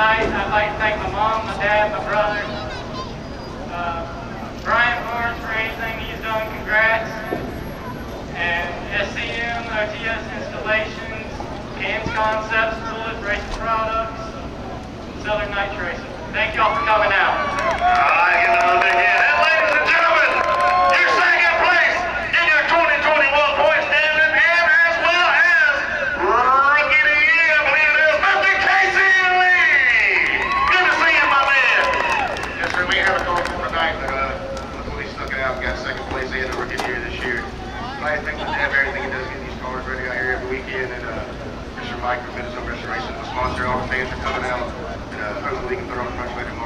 tonight. I'd like to thank my mom, my dad, my brother. Uh, Brian Horn for anything he's done, congrats. And SCM, OTS Installations, CAMS Concepts, Bullet Racing Products, Southern Night Racing. Thank y'all for coming out. All right, get. Mike from Minnesota Restoration. all the fans are coming out, and uh, hopefully we can put a much